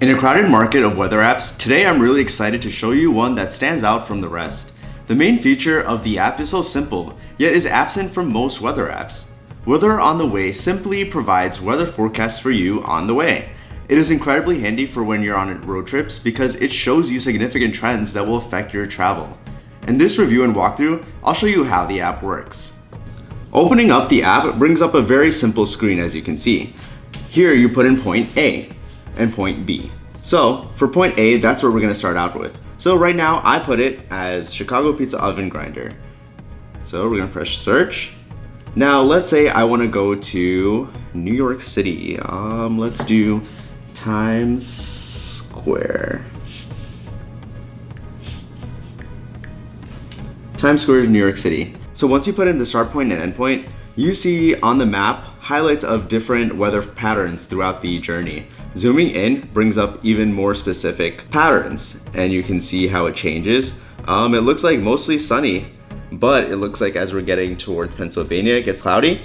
In a crowded market of weather apps, today I'm really excited to show you one that stands out from the rest. The main feature of the app is so simple, yet is absent from most weather apps. Weather on the Way simply provides weather forecasts for you on the way. It is incredibly handy for when you're on road trips because it shows you significant trends that will affect your travel. In this review and walkthrough, I'll show you how the app works. Opening up the app brings up a very simple screen as you can see. Here you put in point A and point B. So for point A, that's what we're gonna start out with. So right now I put it as Chicago Pizza Oven Grinder. So we're gonna press search. Now let's say I wanna go to New York City. Um, let's do Times Square. Times Square, New York City. So once you put in the start point and end point, you see on the map highlights of different weather patterns throughout the journey. Zooming in brings up even more specific patterns and you can see how it changes. Um, it looks like mostly sunny, but it looks like as we're getting towards Pennsylvania, it gets cloudy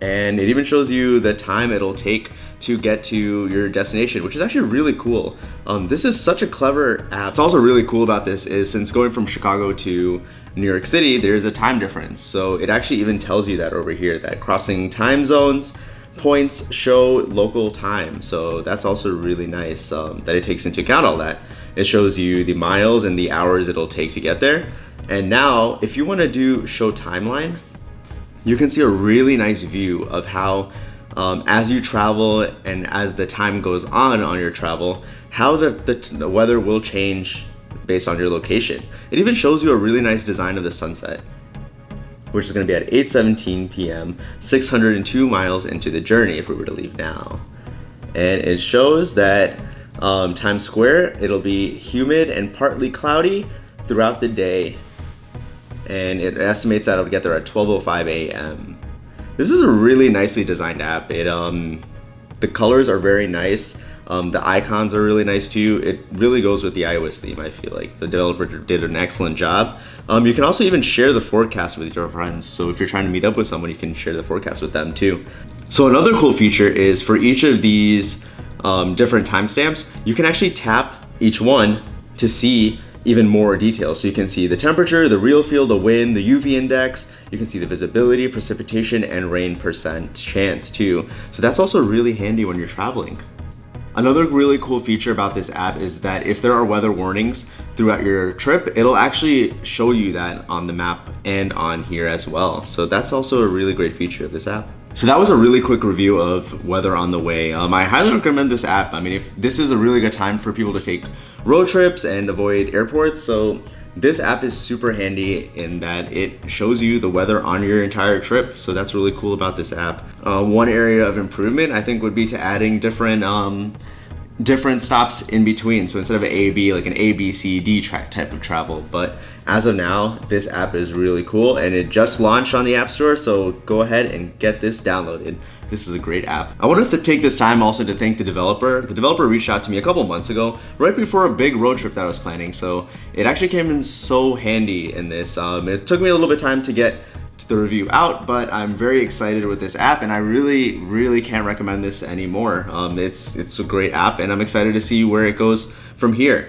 and it even shows you the time it'll take to get to your destination, which is actually really cool. Um, this is such a clever app. What's also really cool about this is since going from Chicago to New York City, there's a time difference. So it actually even tells you that over here, that crossing time zones points show local time. So that's also really nice um, that it takes into account all that. It shows you the miles and the hours it'll take to get there. And now, if you wanna do show timeline, you can see a really nice view of how um, as you travel and as the time goes on on your travel, how the, the, the weather will change based on your location. It even shows you a really nice design of the sunset, which is gonna be at 8.17 p.m., 602 miles into the journey if we were to leave now. And it shows that um, Times Square, it'll be humid and partly cloudy throughout the day and it estimates that it'll get there at 12.05 a.m. This is a really nicely designed app. It um, The colors are very nice. Um, the icons are really nice too. It really goes with the iOS theme, I feel like. The developer did an excellent job. Um, you can also even share the forecast with your friends. So if you're trying to meet up with someone, you can share the forecast with them too. So another cool feature is for each of these um, different timestamps, you can actually tap each one to see even more details. So you can see the temperature, the real feel, the wind, the UV index, you can see the visibility, precipitation, and rain percent chance too. So that's also really handy when you're traveling. Another really cool feature about this app is that if there are weather warnings throughout your trip, it'll actually show you that on the map and on here as well. So that's also a really great feature of this app. So that was a really quick review of Weather on the Way. Um, I highly recommend this app. I mean, if this is a really good time for people to take road trips and avoid airports. So this app is super handy in that it shows you the weather on your entire trip. So that's really cool about this app. Uh, one area of improvement I think would be to adding different um, different stops in between. So instead of an A, B, like an A, B, C, D track type of travel. But as of now, this app is really cool and it just launched on the App Store. So go ahead and get this downloaded. This is a great app. I wanted to take this time also to thank the developer. The developer reached out to me a couple months ago, right before a big road trip that I was planning. So it actually came in so handy in this. Um, it took me a little bit of time to get the review out, but I'm very excited with this app and I really, really can't recommend this anymore. Um, it's, it's a great app and I'm excited to see where it goes from here.